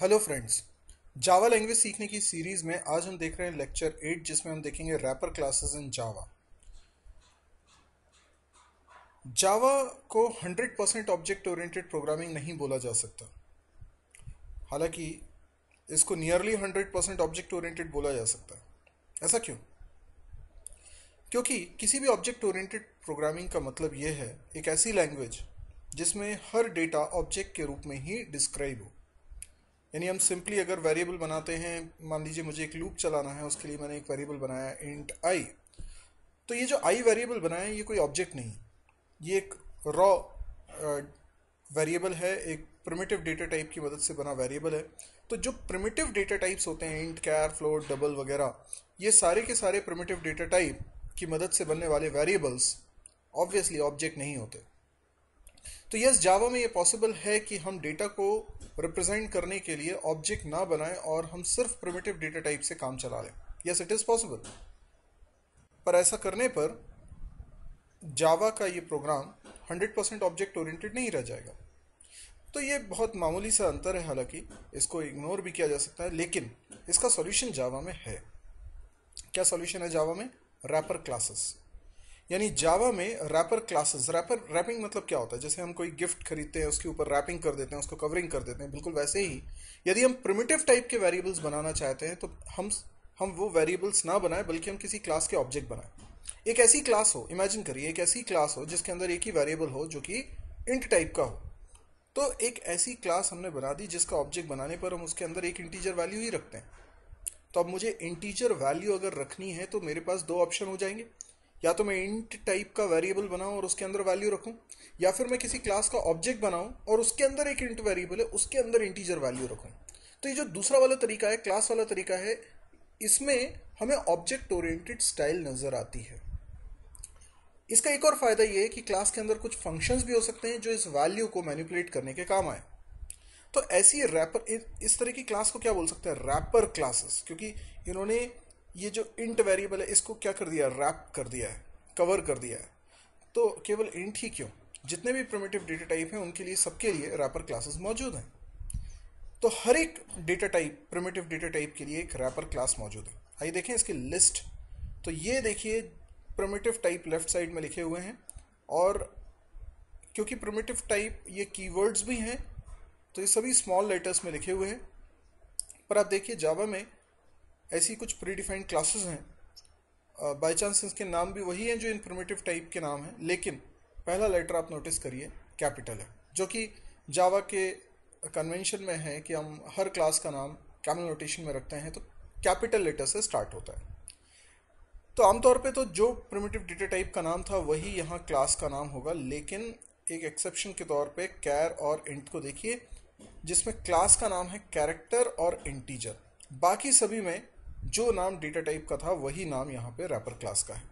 Hello friends Java language सीखने की series में आज हम देख रहे हैं लेक्चर एट जिसमें हम देखेंगे रैपर क्लासेस इन जावा जावा को 100 परसेंट ऑब्जेक्ट ओरिएंटेड प्रोग्रामिंग नहीं बोला जा सकता हालाँकि इसको नियरली 100 परसेंट ऑब्जेक्ट ओरिएंटेड बोला जा सकता है ऐसा क्यों क्योंकि किसी भी ऑब्जेक्ट ओरिएंटेड प्रोग्रामिंग का मतलब यह है एक ऐसी लैंग्वेज जिसमें हर डेटा ऑब्जेक्ट के रूप में ही डिस्क्राइब हो यानी हम सिंपली अगर वेरिएबल बनाते हैं, मान लीजिए मुझे एक लूप चलाना है, उसके लिए मैंने एक वेरिएबल बनाया इंट आई तो ये जो आई वेरिएबल बनाया, ये कोई ऑब्जेक्ट नहीं। ये एक रॉ वेरिएबल है, एक प्रिमिटिव डेटा टाइप की मदद से बना वेरिएबल है। तो जो प्रिमिटिव डेटा टाइप्स होते हैं इंट कैर फ्लोट डबल वगैरह, ये सारे के सारे प्रिमिटिव डेटा टाइप की मदद से बनने वाले वेरिएबल्स ऑब्वियसली ऑब्जेक्ट नहीं होते। तो यस जावा में ये पॉसिबल है कि हम डेटा को रिप्रेजेंट करने के लिए ऑब्जेक्ट ना बनाएँ और हम सिर्फ़ प्रिमिटिव डेटा टाइप से काम चला लें। यस इट इज़ पॉसिबल पर ऐसा करने पर जावा का ये प्रोग्राम 100 परसेंट ऑब्जेक्ट ओरिएंटेड नहीं रह जाएगा। तो ये बहुत मामूली सा अंतर है, हालाँकि इसको इग्नोर भी किया जा सकता है, लेकिन इसका सॉल्यूशन जावा में है। क्या सॉल्यूशन है जावा में? रैपर क्लासेस यानी जावा में रैपर क्लासेस रैपर रैपिंग मतलब क्या होता है? जैसे हम कोई गिफ्ट खरीदते हैं, उसके ऊपर रैपिंग कर देते हैं, उसको कवरिंग कर देते हैं, बिल्कुल वैसे ही। यदि हम प्रिमिटिव टाइप के वेरिएबल्स बनाना चाहते हैं तो हम हम वो वेरिएबल्स ना बनाएँ, बल्कि हम किसी क्लास के ऑब्जेक्ट बनाएँ। एक ऐसी क्लास हो इमेजिन करिए, एक ऐसी क्लास हो, जिसके अंदर एक ही वेरिएबल हो, जो कि इंट टाइप का हो। तो एक ऐसी क्लास हमने बना दी, जिसका ऑब्जेक्ट बनाने पर हम उसके अंदर एक इंटीजर वैल्यू ही रखते हैं। तो अब मुझे इंटीजर वैल्यू अगर रखनी है तो मेरे पास दो ऑप्शन हो जाएँगे। या तो मैं इंट टाइप का वेरिएबल बनाऊँ और उसके अंदर वैल्यू रखूँ, या फिर मैं किसी क्लास का ऑब्जेक्ट बनाऊँ और उसके अंदर एक इंट वेरिएबल है, उसके अंदर इंटीजर वैल्यू रखूँ। तो ये जो दूसरा वाला तरीका है क्लास वाला तरीका है, इसमें हमें ऑब्जेक्ट ओरिएंटेड स्टाइल नज़र आती है। इसका एक और फ़ायदा ये है कि क्लास के अंदर कुछ फ़ंक्शंस भी हो सकते हैं जो इस वैल्यू को मैनिपुलेट करने के काम आए। तो ऐसी रैपर इस तरह की क्लास को क्या बोल सकते हैं? रैपर क्लासेस क्योंकि इन्होंने ये जो इंट वेरिएबल है, इसको क्या कर दिया रैप कर दिया है कवर कर दिया है। तो केवल इंट ही क्यों? जितने भी प्रोमेटिव डेटा टाइप हैं, उनके लिए सबके लिए रैपर क्लासेस मौजूद हैं। तो हर एक data type primitive data type के लिए एक रैपर क्लास मौजूद है। आइए देखें इसकी लिस्ट तो ये देखिए प्रोमेटिव टाइप लेफ़्ट साइड में लिखे हुए हैं, और क्योंकि प्रोमेटिव टाइप ये कीवर्ड्स भी हैं तो ये सभी स्मॉल लेटर्स में लिखे हुए हैं। पर आप देखिए जावा में ऐसी कुछ प्री डिफाइंड क्लासेस हैं बाई चांस इसके नाम भी वही हैं जो इन्फॉर्मेटिव टाइप के नाम हैं, लेकिन पहला लेटर आप नोटिस करिए कैपिटल है, जो कि जावा के कन्वेंशन में है कि हम हर क्लास का नाम कैमल नोटेशन में रखते हैं तो कैपिटल लेटर से स्टार्ट होता है। तो आमतौर पे तो जो प्रिमिटिव डेटा टाइप का नाम था, वही यहाँ क्लास का नाम होगा, लेकिन एक एक्सेप्शन के तौर पे कैर और इंट को देखिए, जिसमें क्लास का नाम है कैरेक्टर और इंटीजर बाकी सभी में जो नाम डेटा टाइप का था, वही नाम यहाँ पे रैपर क्लास का है।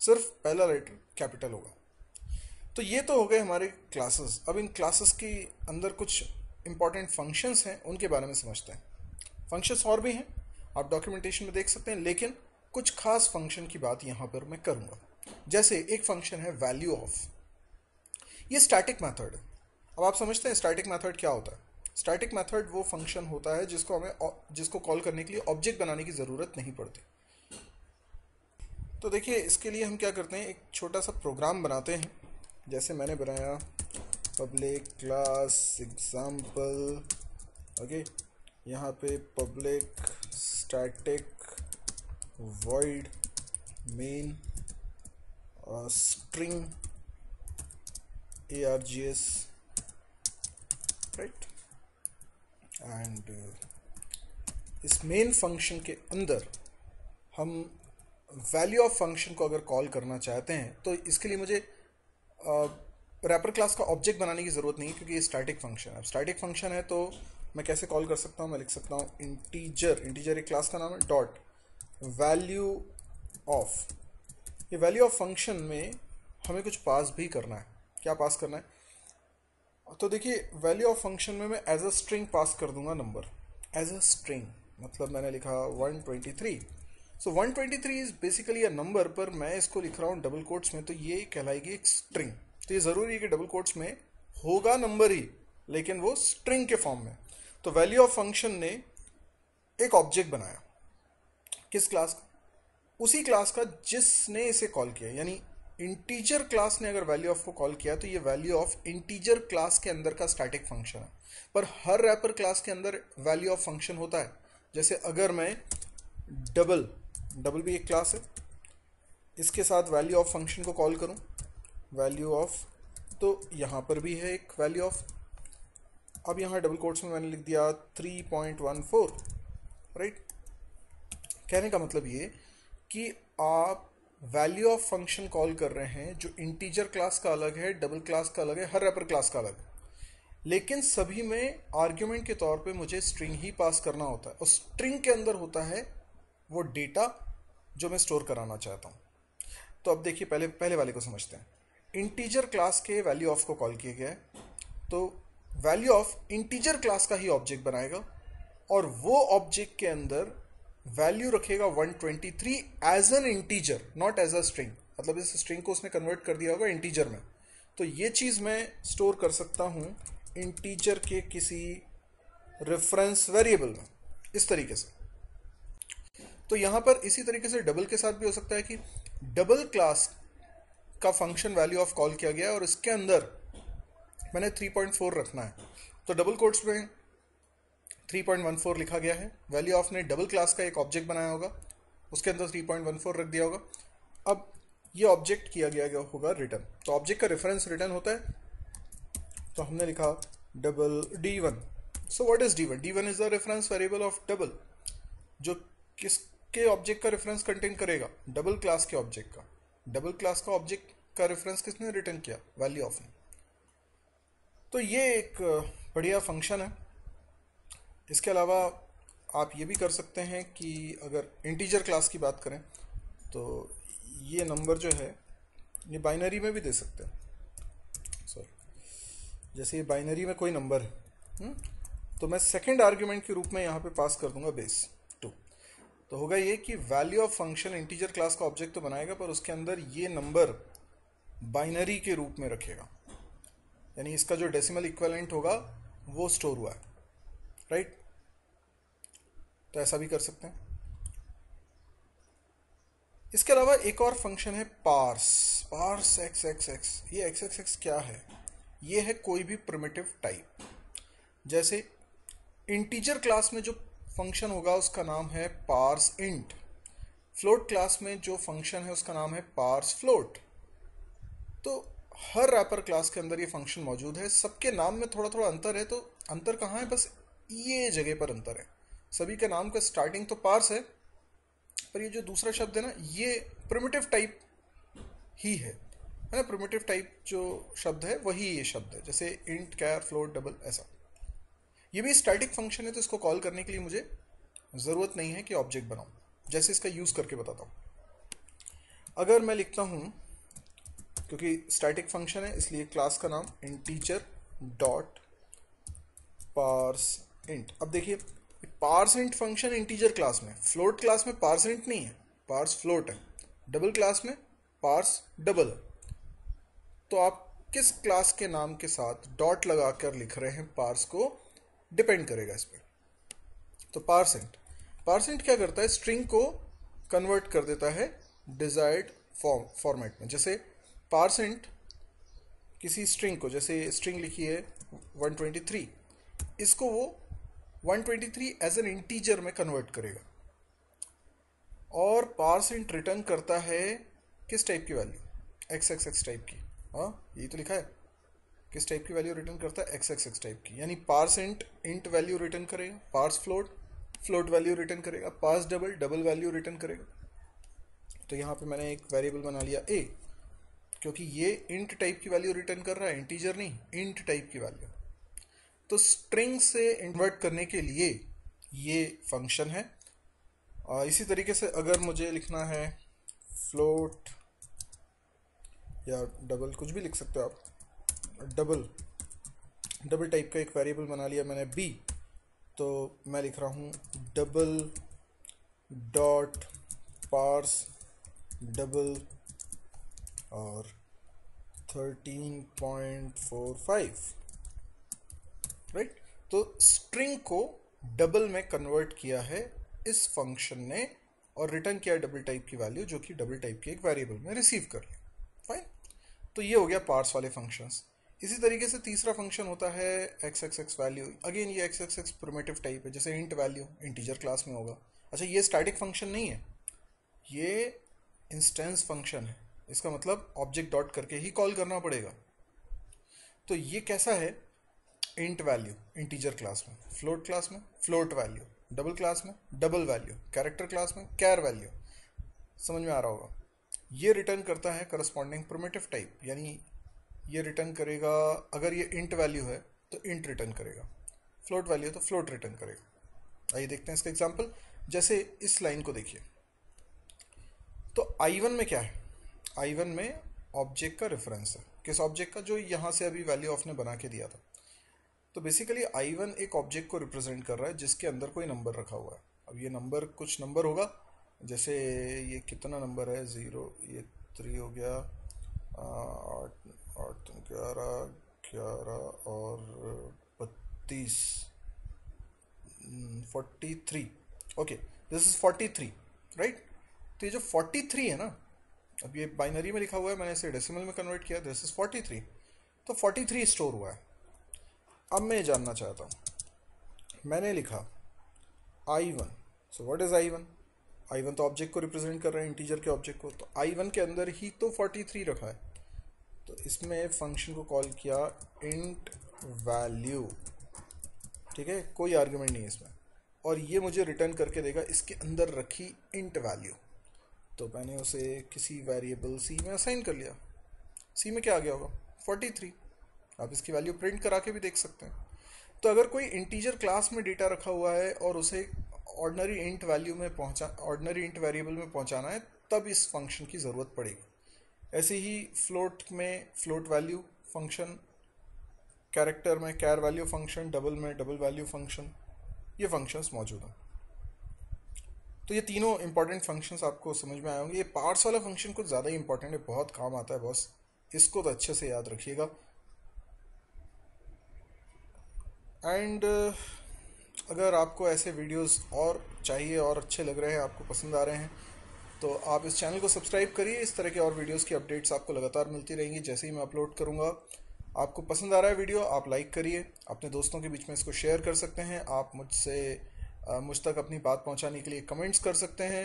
सिर्फ़ पहला लेटर कैपिटल होगा। तो ये तो हो गए हमारे क्लासेस अब इन क्लासेस के अंदर कुछ इंपॉर्टेंट फ़ंक्शंस हैं, उनके बारे में समझते हैं। फ़ंक्शंस और भी हैं, आप डॉक्यूमेंटेशन में देख सकते हैं, लेकिन कुछ खास फ़ंक्शन की बात यहाँ पर मैं करूँगा। जैसे एक फ़ंक्शन है वैल्यू ऑफ़ ये स्टैटिक मेथड है। अब आप समझते हैं स्टैटिक मेथड क्या होता है। स्टैटिक मेथड वो फ़ंक्शन होता है जिसको हमें जिसको कॉल करने के लिए ऑब्जेक्ट बनाने की ज़रूरत नहीं पड़ती। तो देखिए, इसके लिए हम क्या करते हैं? एक छोटा सा प्रोग्राम बनाते हैं। जैसे मैंने बनाया पब्लिक क्लास एग्ज़ाम्पल ओके यहाँ पे public static void main string A R G S right and uh, इस मेन फ़ंक्शन के अंदर हम वैल्यू ऑफ़ फ़ंक्शन को अगर कॉल करना चाहते हैं तो इसके लिए मुझे रैपर क्लास का ऑब्जेक्ट बनाने की ज़रूरत नहीं है क्योंकि ये स्टैटिक फ़ंक्शन है। अब स्टैटिक फ़ंक्शन है तो मैं कैसे कॉल कर सकता हूँ? मैं लिख सकता हूँ इंटीजर इंटीजर एक क्लास का नाम है डॉट वैल्यू ऑफ़ ये वैल्यू ऑफ़ फ़ंक्शन में हमें कुछ पास भी करना है। क्या पास करना है? तो देखिए वैल्यू ऑफ़ फ़ंक्शन में मैं एज अ स्ट्रिंग पास कर दूँगा नंबर एज अ स्ट्रिंग मतलब मैंने लिखा 123 so so, 123 is basically a number पर मैं इसको लिख रहा हूँ डबल कोट्स में तो ये कहलाएगी एक स्ट्रिंग तो ये ज़रूरी है कि डबल कोट्स में होगा नंबर ही लेकिन वो स्ट्रिंग के फॉर्म में. तो वैल्यू ऑफ़ फ़ंक्शन ने एक ऑब्जेक्ट बनाया. किस क्लास का? उसी क्लास का जिसने इसे कॉल किया यानी इंटीजर क्लास ने अगर वैल्यू ऑफ़ को कॉल किया तो ये वैल्यू ऑफ़ इंटीजर क्लास के अंदर का स्टैटिक फ़ंक्शन है। पर हर रैपर क्लास के अंदर वैल्यू ऑफ़ फ़ंक्शन होता है। जैसे अगर मैं डबल डबल भी एक क्लास है। इसके साथ वैल्यू ऑफ़ फ़ंक्शन को कॉल करूँ। वैल्यू ऑफ़ तो यहाँ पर भी है एक वैल्यू ऑफ़ अब यहाँ डबल कोट्स में मैंने लिख दिया three point one four right कहने का मतलब ये कि आप वैल्यू ऑफ़ फ़ंक्शन कॉल कर रहे हैं, जो इंटीजर क्लास का अलग है डबल क्लास का अलग है, हर रैपर क्लास का अलग लेकिन सभी में आर्ग्यूमेंट के तौर पे मुझे स्ट्रिंग ही पास करना होता है। और स्ट्रिंग के अंदर होता है वो डेटा जो मैं स्टोर कराना चाहता हूँ। तो अब देखिए, पहले पहले वाले को समझते हैं। इंटीजर क्लास के वैल्यू ऑफ़ को कॉल किया गया है। तो वैल्यू ऑफ़ इंटीजर क्लास का ही ऑब्जेक्ट बनाएगा। और वो ऑब्जेक्ट के अंदर वैल्यू रखेगा 123 as an integer not as a string मतलब इस स्ट्रिंग को उसने कन्वर्ट कर दिया होगा इंटीजर में। तो ये चीज़ मैं स्टोर कर सकता हूँ इंटीजर के किसी रेफरेंस वेरिएबल में, इस तरीके से। तो यहाँ पर इसी तरीके से डबल के साथ भी हो सकता है कि डबल क्लास का फ़ंक्शन वैल्यू ऑफ़ कॉल किया गया और इसके अंदर मैंने 3.4 रखना है। तो डबल कोड्स में 3.14 लिखा गया है। वैल्यू ऑफ़ ने डबल क्लास का एक ऑब्जेक्ट बनाया होगा। उसके अंदर 3.14 रख दिया होगा। अब ये ऑब्जेक्ट किया गया होगा? रिटर्न तो ऑब्जेक्ट का रेफरेंस रिटर्न होता है। तो हमने लिखा double D one so what is D one D one is the reference variable of double जो किसके ऑब्जेक्ट का रेफरेंस कंटेन करेगा? डबल क्लास के ऑब्जेक्ट का। डबल क्लास का ऑब्जेक्ट का रेफरेंस किसने रिटर्न किया? वैल्यू ऑफ़ ने। तो ये एक बढ़िया फ़ंक्शन है। इसके अलावा आप ये भी कर सकते हैं कि अगर इंटीजर क्लास की बात करें तो ये नंबर जो है, ये बाइनरी में भी दे सकते हैं। सॉरी जैसे ये बाइनरी में कोई नंबर है हम्म? तो मैं सेकेंड आर्ग्यूमेंट के रूप में यहाँ पे पास कर दूँगा बेस टू तो होगा ये कि value of function integer class का ऑब्जेक्ट तो बनाएगा, पर उसके अंदर ये नंबर बाइनरी के रूप में रखेगा। यानी इसका जो डेसिमल इक्वलेंट होगा, वो स्टोर हुआ है राइट तो ऐसा भी कर सकते हैं। इसके अलावा एक और फ़ंक्शन है parse parse X X X ये एक्स एक्स एक्स क्या है? ये है कोई भी प्रिमिटिव टाइप जैसे इंटीजर क्लास में जो फ़ंक्शन होगा, उसका नाम है पार्स इंट फ्लोट क्लास में जो फ़ंक्शन है, उसका नाम है पार्स फ्लोट तो हर रैपर क्लास के अंदर ये फ़ंक्शन मौजूद है। सबके नाम में थोड़ा थोड़ा अंतर है तो अंतर कहाँ है? बस ये जगह पर अंतर है। सभी के नाम का स्टार्टिंग तो पार्स है, पर ये जो दूसरा शब्द है ना, ये प्रिमिटिव टाइप ही है। है ना प्रोमेटिव टाइप जो शब्द है, वही ये शब्द है, जैसे इंट कैर फ्लोट डबल ऐसा। ये भी स्टैटिक फ़ंक्शन है तो इसको कॉल करने के लिए मुझे ज़रूरत नहीं है कि ऑब्जेक्ट बनाऊँ। जैसे इसका यूज़ करके बताता हूँ। अगर मैं लिखता हूँ, क्योंकि स्टैटिक फ़ंक्शन है, इसलिए क्लास का नाम इंटीजर डॉट पार्स इंट अब देखिए parse int function integer class में। फ्लोट क्लास में पार्स इंट नहीं है, पार्स फ्लोट है। डबल क्लास में पार्स डबल। है तो आप किस क्लास के नाम के साथ डॉट लगाकर लिख रहे हैं पार्स को, डिपेंड करेगा इस पर तो पार्सेंट। पार्सेंट क्या करता है? स्ट्रिंग को कन्वर्ट कर देता है डिजायर्ड फॉर्म, फॉर्मेट में। जैसे पार्सेंट किसी स्ट्रिंग को, जैसे स्ट्रिंग लिखी है 123 इसको वो 123 एज एन इंटीजर में कन्वर्ट करेगा। और पार्स इंट रिटर्न करता है किस टाइप की value X X X type की। हाँ यही तो लिखा है। किस टाइप की वैल्यू रिटर्न करता है? एक्स एक्स एक्स टाइप की। यानी parse int int value return करेगा। Parse float float value return करेगा। Parse double double value return करेगा। तो यहाँ पे मैंने एक वेरिएबल बना लिया ए क्योंकि ये इंट टाइप की वैल्यू रिटर्न कर रहा है इंटीजर नहीं इंट टाइप की वैल्यू तो स्ट्रिंग से इन्वर्ट करने के लिए ये फ़ंक्शन है। और इसी तरीके से अगर मुझे लिखना है फ्लोट या डबल कुछ भी लिख सकते हो आप। डबल डबल टाइप का एक वेरिएबल बना लिया मैंने बी तो मैं लिख रहा हूँ डबल डॉट पार्स डबल और thirteen point four five right तो स्ट्रिंग को डबल में कन्वर्ट किया है इस फ़ंक्शन ने और रिटर्न किया डबल टाइप की वैल्यू जो कि डबल टाइप के एक वेरिएबल में रिसीव कर लिया फाइन तो ये हो गया पार्स वाले फ़ंक्शंस इसी तरीके से तीसरा फ़ंक्शन होता है X X X value again ये X X X primitive type है, जैसे इंट वैल्यू इंटीजर क्लास में होगा। अच्छा ये स्टैटिक फ़ंक्शन नहीं है। ये इंस्टेंस फ़ंक्शन है। इसका मतलब ऑब्जेक्ट डॉट करके ही कॉल करना पड़ेगा। तो ये कैसा है? इंट वैल्यू इंटीजर क्लास में फ्लोट क्लास में फ्लोट वैल्यू डबल क्लास में डबल वैल्यू कैरेक्टर क्लास में कैर वैल्यू समझ में आ रहा होगा? ये रिटर्न करता है करस्पॉन्डिंग प्रोमेटिव टाइप यानी ये रिटर्न करेगा, अगर ये इंट वैल्यू है तो इंट रिटर्न करेगा. फ्लोट वैल्यू तो फ्लोट रिटर्न करेगा. आइए देखते हैं इसका एग्ज़ाम्पल जैसे इस लाइन को देखिए. तो आई वन में क्या है? आई वन में ऑब्जेक्ट का रेफरेंस है. किस ऑब्जेक्ट का? जो यहाँ से अभी वैल्यू ऑफ़ ने बना के दिया था. तो बेसिकली आई वन एक ऑब्जेक्ट को रिप्रेजेंट कर रहा है, जिसके अंदर कोई नंबर रखा हुआ है। अब ये नंबर कुछ नंबर होगा, जैसे ये कितना नंबर है? ज़ीरो ये थ्री हो गया, आठ आठ, ग्यारह ग्यारह और बत्तीस forty three okay this is forty three right तो ये जो फोर्टी थ्री है ना, अब ये बाइनरी में लिखा हुआ है, मैंने इसे डेसिमल में कन्वर्ट किया दिस इज़ फोर्टी थ्री तो फोर्टी थ्री स्टोर हुआ है। अब मैं जानना चाहता हूँ। मैंने लिखा I one so what is I one I one तो ऑब्जेक्ट को रिप्रेजेंट कर रहे हैं इंटीजर के ऑब्जेक्ट को। तो आई वन के अंदर ही तो फोर्टी थ्री रखा है। तो इसमें फ़ंक्शन को कॉल किया इंट वैल्यू ठीक है? कोई आर्ग्यूमेंट नहीं है इसमें। और ये मुझे रिटर्न करके देगा, इसके अंदर रखी इंट वैल्यू तो मैंने उसे किसी वेरिएबल सी में असाइन कर लिया। सी में क्या आ गया होगा? फोर्टी थ्री आप इसकी वैल्यू प्रिंट करा के भी देख सकते हैं। तो अगर कोई इंटीजर क्लास में डेटा रखा हुआ है और उसे ऑर्डनरी इंट वैल्यू में पहुँचा ऑर्डनरी इंट वेरिएबल में पहुंचाना है, तब इस फ़ंक्शन की ज़रूरत पड़ेगी। ऐसे ही फ्लोट में फ्लोट वैल्यू फ़ंक्शन कैरेक्टर में कैर वैल्यू फ़ंक्शन डबल में डबल वैल्यू फ़ंक्शन ये फ़ंक्शंस मौजूद हैं। तो ये तीनों इंपॉर्टेंट फ़ंक्शंस आपको समझ में आए होंगे। ये पार्ट्स वाला फ़ंक्शन कुछ ज़्यादा ही इंपॉर्टेंट है, बहुत काम आता है, बॉस इसको तो अच्छे से याद रखिएगा। एंड अगर आपको ऐसे वीडियोस और चाहिए और अच्छे लग रहे हैं, आपको पसंद आ रहे हैं तो आप इस चैनल को सब्सक्राइब करिए। इस तरह के और वीडियोस की अपडेट्स आपको लगातार मिलती रहेंगी। जैसे ही मैं अपलोड करूँगा, आपको पसंद आ रहा है वीडियो आप लाइक करिए। अपने दोस्तों के बीच में इसको शेयर कर सकते हैं। आप मुझसे मुझ तक अपनी बात पहुँचाने के लिए कमेंट्स कर सकते हैं।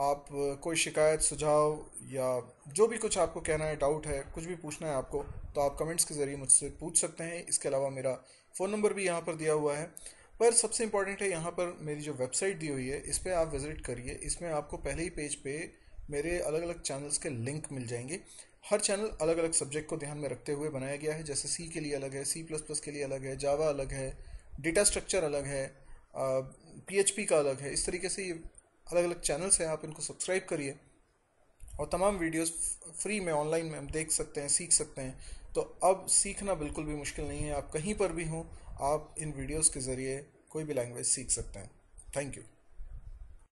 आप कोई शिकायत, सुझाव या जो भी कुछ आपको कहना है डाउट है, कुछ भी पूछना है आपको तो आप कमेंट्स के ज़रिए मुझसे पूछ सकते हैं। इसके अलावा मेरा फ़ोन नंबर भी यहाँ पर दिया हुआ है। पर सबसे इंपॉर्टेंट है यहाँ पर मेरी जो वेबसाइट दी हुई है, इस पर आप विज़िट करिए। इसमें आपको पहले ही पेज पे मेरे अलग अलग चैनल्स के लिंक मिल जाएँगे। हर चैनल अलग अलग सब्जेक्ट को ध्यान में रखते हुए बनाया गया है। जैसे सी के लिए अलग है सी प्लस प्लस के लिए अलग है जावा अलग है डेटा स्ट्रक्चर अलग है पीएचपी का अलग है। इस तरीके से ये अलग अलग चैनल्स हैं, आप इनको सब्सक्राइब करिए। और तमाम वीडियोस फ्री में ऑनलाइन में हम देख सकते हैं, सीख सकते हैं। तो अब सीखना बिल्कुल भी मुश्किल नहीं है। आप कहीं पर भी हों, आप इन वीडियोस के ज़रिए कोई भी लैंग्वेज सीख सकते हैं। Thank you